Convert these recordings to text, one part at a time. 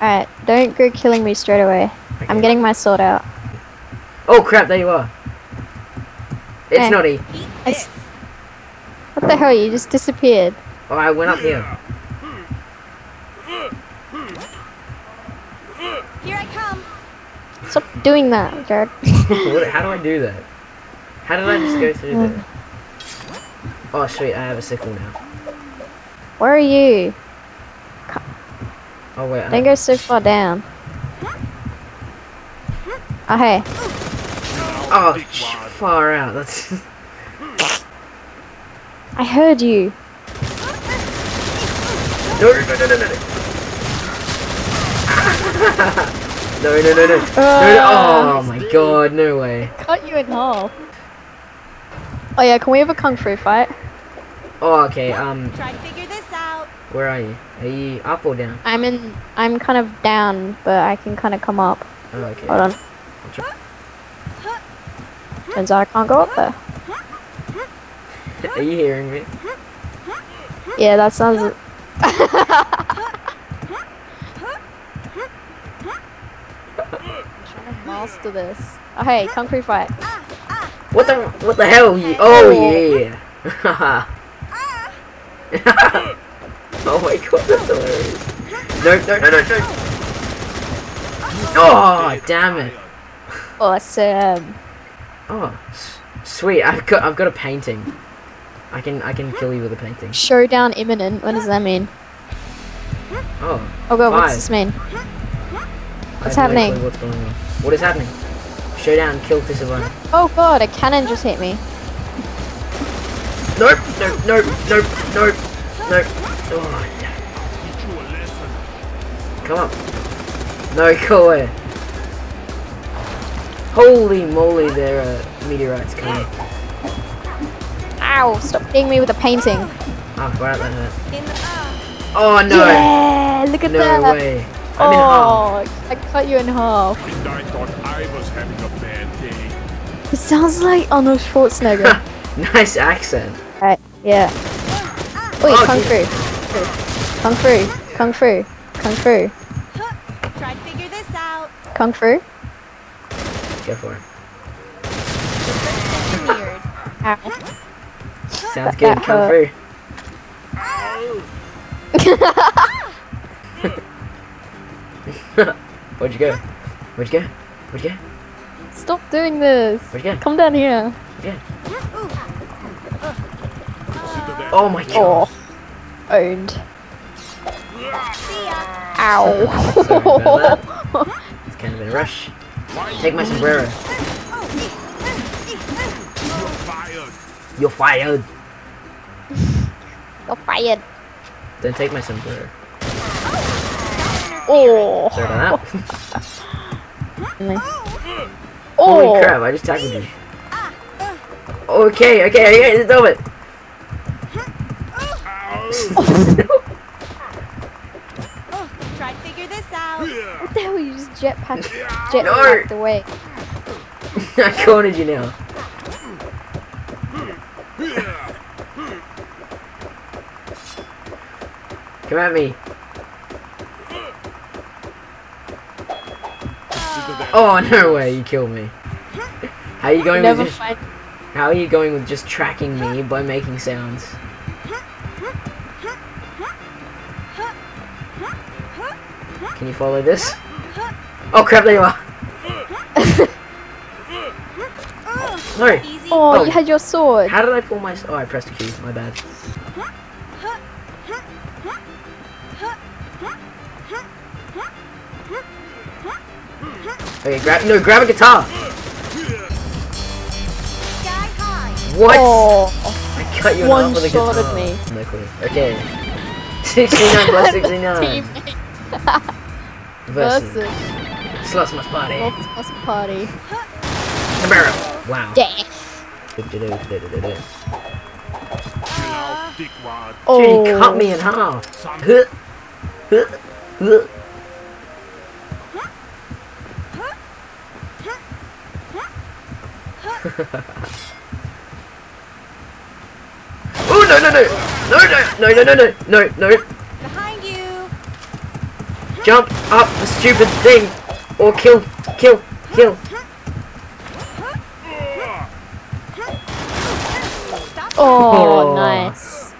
Alright, don't go killing me straight away. I'm getting my sword out. Oh crap! There you are. It's Hey. naughty. I s- what the hell? You just disappeared. Oh, I went up here. Here I come. Stop doing that, Jared. What- How do I do that? How did I just go through there? Oh sweet, I have a sickle now. Where are you? Oh wait, I- Don't go so far down. Oh hey. oh far out. That's I heard you. no no no no no no. no no no no no no! Oh my god, no way! Cut you in half. Oh yeah, can we have a kung fu fight? Oh okay, um, Try to figure this out. Where are you? Are you up or down? I'm in. I'm kind of down, but I can kind of come up. Oh okay. Hold on. Turns out I can't go up there. Are you hearing me? Yeah, that sounds. Master this. Oh hey, concrete fight. What the what the hell? You, oh yeah. oh my god, that's hilarious. No no no no no. Oh, oh damn it. Awesome. Oh, um, oh sweet. I've got I've got a painting. I can I can kill you with a painting. Showdown imminent. What does that mean? Oh. Oh god, Five. what's this mean? What's have no happening? What's going on? What is happening? Showdown, kill to survive. Oh god, a cannon just hit me. Nope, nope, nope, nope, nope, nope. Oh, damn. Come on. No, go away. Holy moly, there are meteorites coming. Ow! Stop hitting me with a painting. Ah, right, that hurt. In the uh, Oh no! Yeah! Look at no that! way. I'm in half. oh, I cut you in half. And I thought I was having a bad day. It sounds like Arnold Schwarzenegger. nice accent. right, yeah. Wait, Oh, kung geez. fu. Kung fu. Kung fu. Kung fu. try to figure this out. Kung fu. Go for it. Weird. Ow. Sounds good. that Kung hurt. fu. Where'd you go? Where'd you go? Where'd you go? Stop doing this. Where'd you go? Come down here. Where'd you go? Consider that Oh my oh. god. Oh. Owned. See ya. Ow. Kind of in a rush. Take my sombrero. fired. You're fired. You're fired. Don't take my sombrero. Oh. Sorry about that. Oh. Holy crap, I just tackled you. Okay, okay, okay, it's over. jetpack, jetpacked No. away. I cornered you now. Come at me. Oh no way, you killed me. How are you going Never with just, find. How are you going with just tracking me by making sounds? Can you follow this? Oh crap, there you are. No. Oh, Oh. you had your sword. How did I pull my? Oh, I pressed Q. My bad. Okay, grab no, grab a guitar. What? Oh. I cut you in with a guitar. One-shotted me. No clue. Okay. 69 plus 69. Teammate Versus. versus Sluts must party. Lost Us Party. Camaro. Wow. Death. chill out, dickwad. Oh. Dude, he cut me in half. Huh. Huh. Huh. Oh no no no no no no no no no no no Behind you. Jump up the stupid thing! Or kill, kill, kill. Oh, Oh. nice.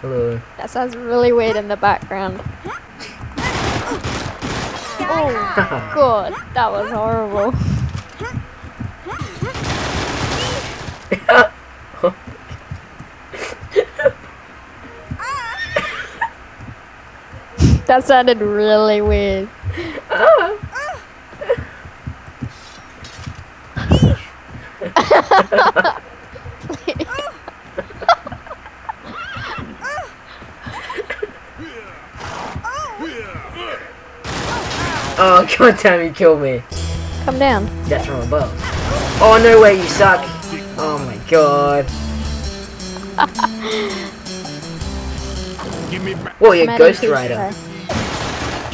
Hello. That sounds really weird in the background. Oh. God, that was horrible. That sounded really weird. Oh god damn, you killed me. Come down. That's from above. Oh no way, you suck. Oh my god. Give me back. Whoa, you're Ghost 18 Rider.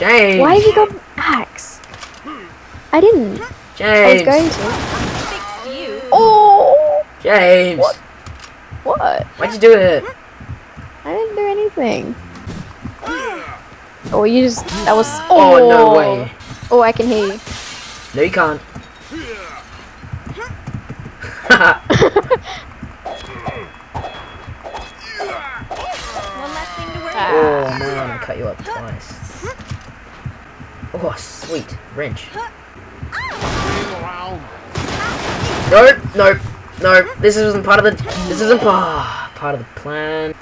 Today. James. Why have you got an axe? I didn't. James! I was going to. Oh! James. What? What? Why'd you do it? I didn't do anything. Oh, you just. That was. Oh, no oh. way. Oh, I can hear you. No, you can't. One less thing to worry oh about. man, I cut you up twice. Oh, sweet. Wrench. Hang around. No, no, no. This isn't part of the. This isn't ah, part of the plan.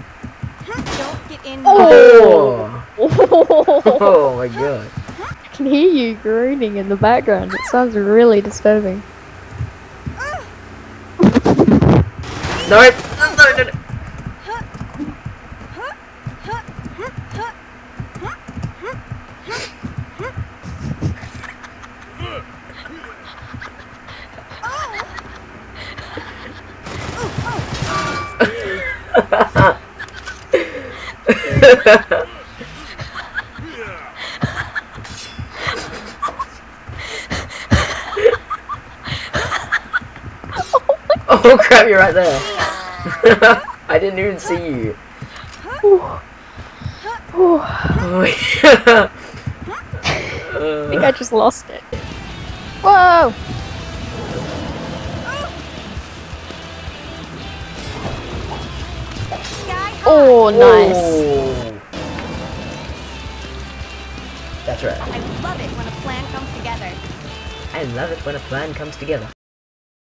Don't get in. Oh. Oh! Oh my god. I can hear you groaning in the background. It sounds really disturbing. Nope. no, no, no. Oh crap, you're right there. I didn't even see you. Ooh. Ooh. Oh. I think I just lost it. Whoa! Oh, nice. That's right. I love it when a plan comes together. I love it when a plan comes together.